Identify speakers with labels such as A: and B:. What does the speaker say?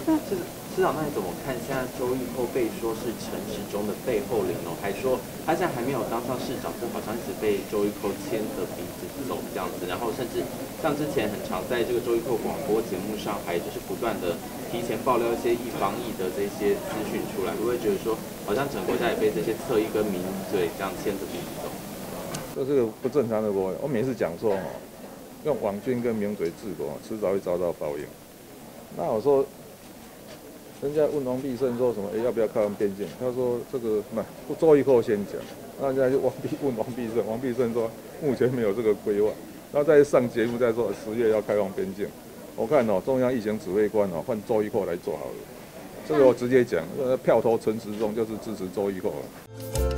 A: 市市长，那你怎么看现在周玉蔻被说是陈时中的背后灵哦？还说他现在还没有当上市长，就好像一直被周玉蔻牵着鼻子走这样子。然后甚至像之前很常在这个周玉蔻广播节目上，还就是不断的提前爆料一些一方意的这些资讯出来，会不会觉得说好像整个国家也被这些侧翼跟名嘴这样牵着鼻子走？
B: 这是个不正常的国，我每次讲说哈，用网军跟名嘴治国，迟早会遭到报应。那我说。人家问王必胜说什么？哎，要不要开放边境？他说这个那不周一后先讲，那人家就王必问王必胜，王必胜说目前没有这个规划，然后再上节目再说十月要开放边境。我看哦，中央疫情指挥官哦换周一后来做好了，这个我直接讲，票投陈时中就是支持周一后了。